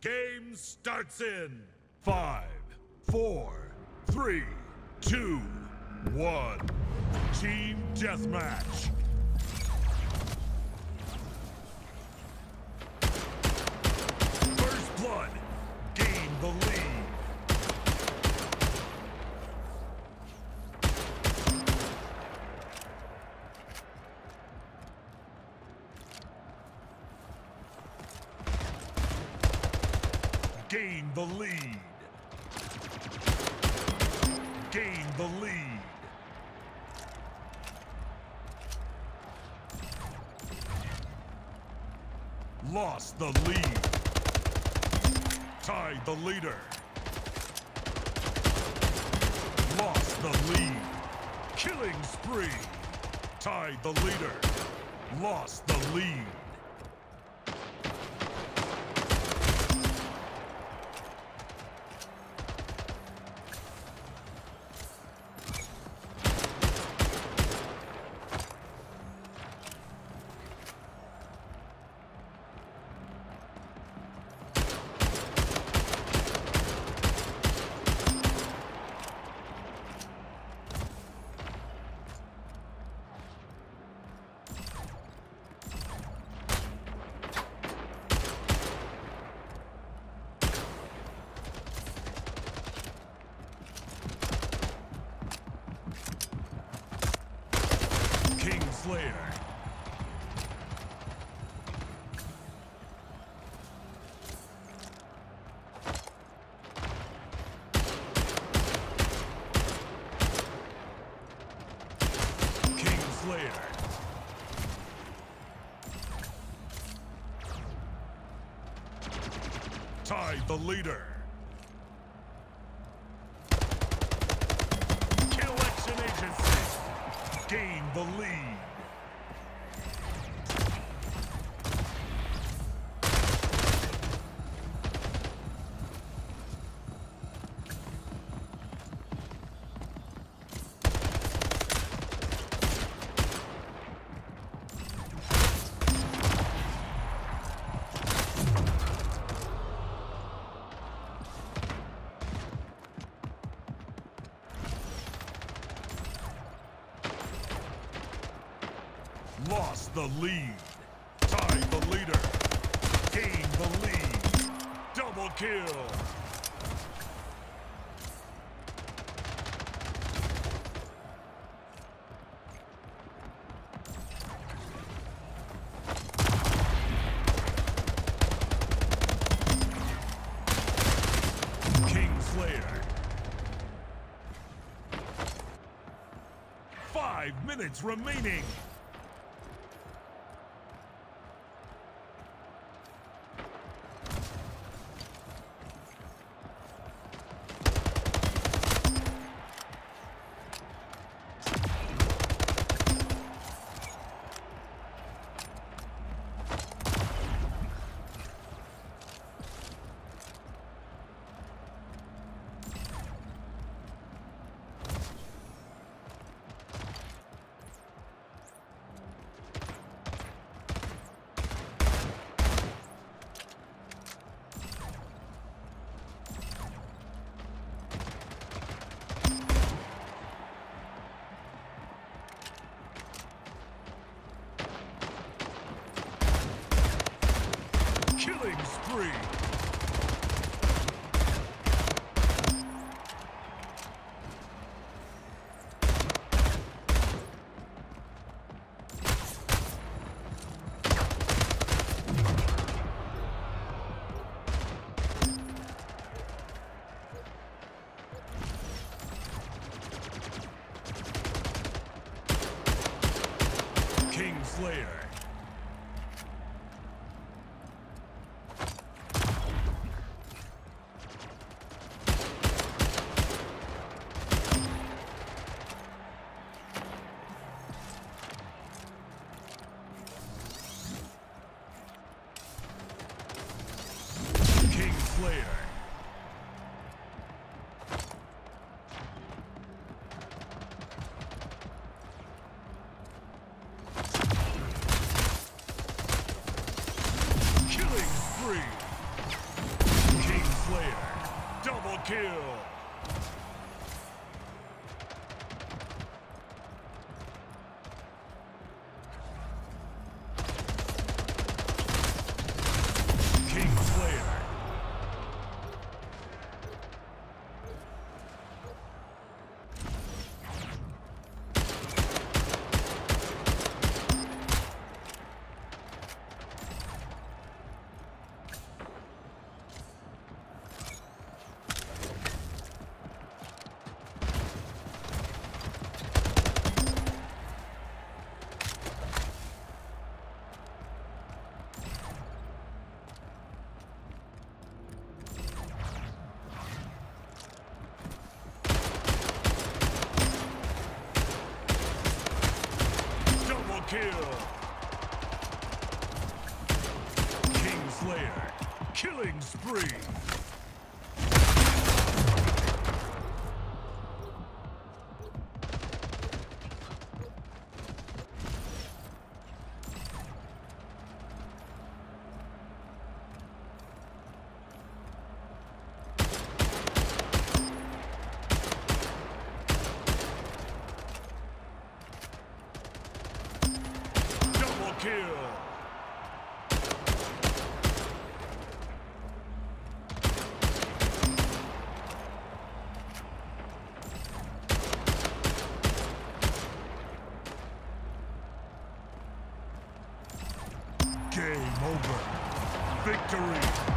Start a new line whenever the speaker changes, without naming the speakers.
Game starts in five, four, three, two, one. Team Deathmatch. First blood. Gain the lead. Gain the lead. Gain the lead. Lost the lead. Tied the leader. Lost the lead. Killing spree. Tied the leader. Lost the lead. King Slayer. King the leader. Collection Agency. Gain the lead. Lost the lead. Tied the leader. Gained the lead. Double kill. Five minutes remaining. King Killing spree. Double kill. Game over. Victory.